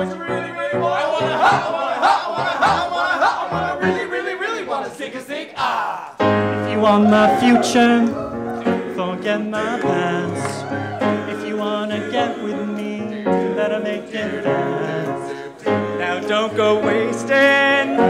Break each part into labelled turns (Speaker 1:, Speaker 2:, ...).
Speaker 1: what you really, really want. I wanna
Speaker 2: hop, I wanna hop, I wanna hop, I
Speaker 3: wanna hop, I wanna really, really, really wanna sing a sing ah.
Speaker 2: If you want my future, forget my past. If you wanna
Speaker 1: get
Speaker 2: with me, better make it fast. Now don't go wasting.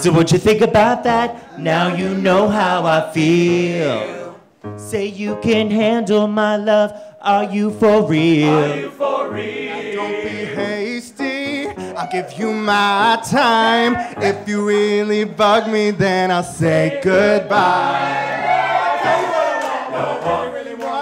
Speaker 1: So what you think about that? Now you know how I feel. Say you can handle my love. Are you for real?
Speaker 2: Are you for real?
Speaker 3: Don't be hasty. I'll give you my time. If you really bug me, then I'll say goodbye.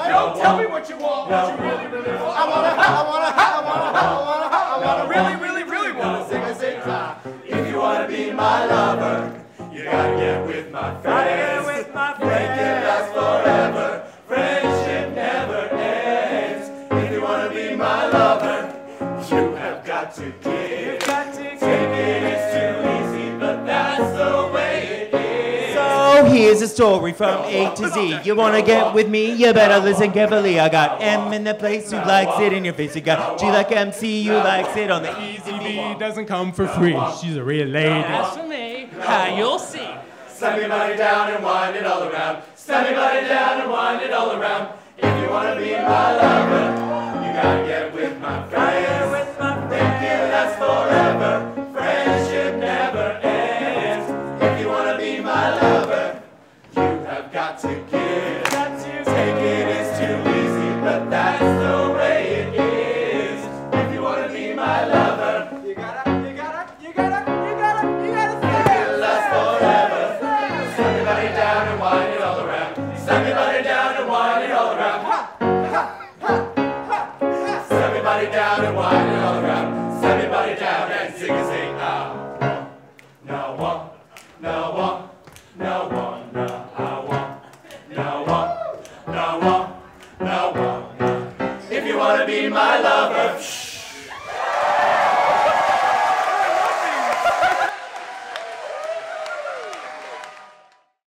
Speaker 2: Don't tell me what you want, what you really, really want. I wanna, I wanna, I wanna, I wanna, I wanna, really, really, really wanna sing a sing song. If you wanna be my lover, you gotta get with my friends.
Speaker 1: with my
Speaker 2: Friendship lasts forever. Got to give.
Speaker 1: Got to
Speaker 2: Taking is too easy, but that's the way it is.
Speaker 1: So here's a story from A to Z. You wanna get with me? You better listen carefully. I got M in the place who likes it in your face. You got G like MC, you likes it on the easy
Speaker 4: TV
Speaker 1: beat.
Speaker 4: doesn't come for free. She's a real lady.
Speaker 5: As for me, how you'll see.
Speaker 2: Slam your body down and wind it all around. Slam your body down and wind it all around. If you wanna be my lover, my lover, you have got to give.
Speaker 1: Got to
Speaker 2: Taking is too easy, but that's the way it is. If you wanna be my lover,
Speaker 3: You gotta, you gotta, you gotta, you gotta, you gotta say
Speaker 2: it lasts forever. Slam your body down and wind it all around. Slam your body down and wind it all around. Slam your body down and wind it all around. Slam your body down and sing a sing ah. No one, wanna be my lover.